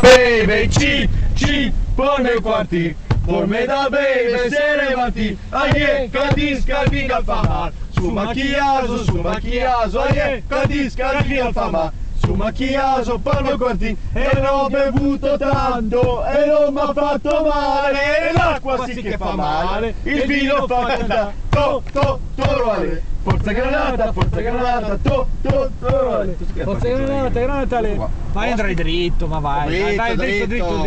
beve, ci, ci, poi nel quartier. Por me da beve, se levati, aie, cadisca il vino al fama. Su macchiaso, su macchiaso, aie, cadisca il vino al fama. Su macchiaso, parlo quanti, e l'ho bevuto tanto, e non mi ha fatto male, l'acqua sì che fa male, il vino fa cantare, to, to, toroale. Forza granata, forza granata, to, to, toroale. Forza granata, granata. le- Vai andrai dritto, ma vai. Vai, vai dritto, dritto, dritto.